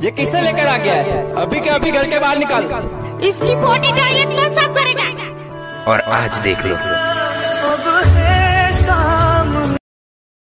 ये किसे लेकर आ गया है? अभी के अभी घर के बाहर निकाल। इसकी बॉडी टॉयलेट कौन साफ़ करेगा? और आज देख लो।